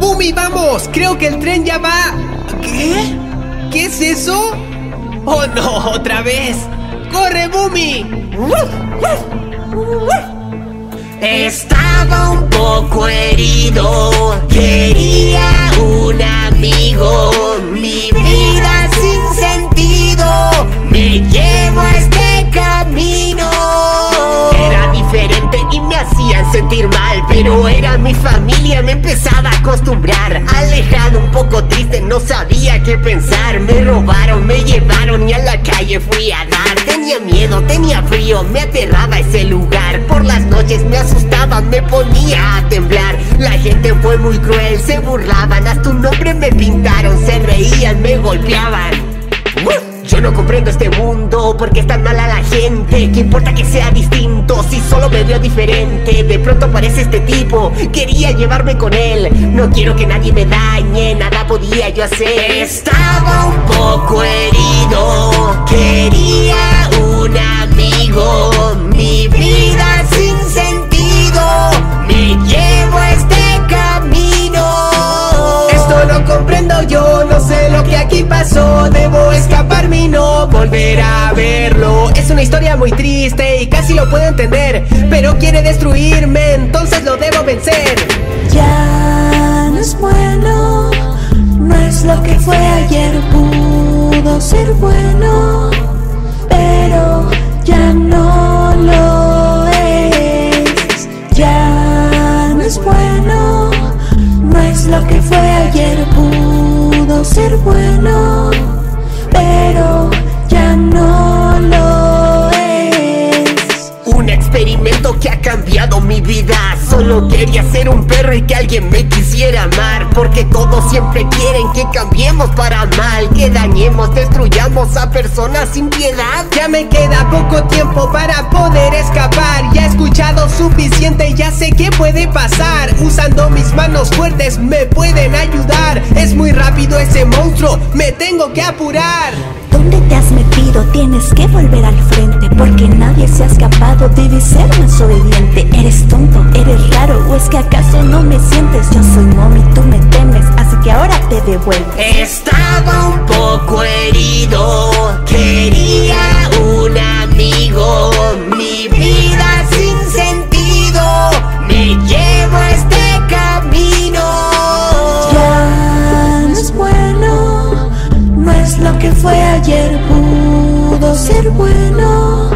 ¡Bumi, vamos! Creo que el tren ya va. ¿Qué? ¿Qué es eso? ¡Oh no! ¡Otra vez! ¡Corre, Bumi! Estaba un poco herido, quería un era mi familia, me empezaba a acostumbrar. Alejado, un poco triste, no sabía qué pensar. Me robaron, me llevaron y a la calle fui a dar. Tenía miedo, tenía frío, me aterraba ese lugar. Por las noches me asustaba, me ponía a temblar. La gente fue muy cruel, se burlaban, hasta un nombre me pintaron, se reían, me golpeaban. Yo no comprendo este mundo porque es tan mala la gente. ¿Qué importa que sea distinto si solo me veo diferente? De pronto aparece este tipo, quería llevarme con él. No quiero que nadie me dañe, nada podía yo hacer. Estaba un poco herido, quería un amigo. Mi vida sin sentido, me llevo a este camino. Esto no comprendo yo, no sé lo que aquí pasó volver a verlo. Es una historia muy triste y casi lo puedo entender Pero quiere destruirme, entonces lo debo vencer. Ya no es bueno, no es lo que fue ayer, pudo ser bueno, experimento que ha cambiado mi vida. Solo quería ser un perro y que alguien me quisiera amar Porque todos siempre quieren que cambiemos para mal Que dañemos, destruyamos a personas sin piedad. Ya me queda poco tiempo para poder escapar Ya he escuchado suficiente, ya sé qué puede pasar. Usando mis manos fuertes me pueden ayudar. Es muy rápido ese monstruo, me tengo que apurar. ¿Dónde te has metido? Tienes que volver al frente Porque nadie se ha debes ser más obediente. Eres tonto, eres raro o es que acaso no me sientes. Yo soy mommy, tú me temes, así que ahora te devuelvo. Estaba un poco herido, quería un amigo, mi vida sin sentido, me llevo a este camino. Ya no es bueno, no es lo que fue ayer, pudo ser bueno,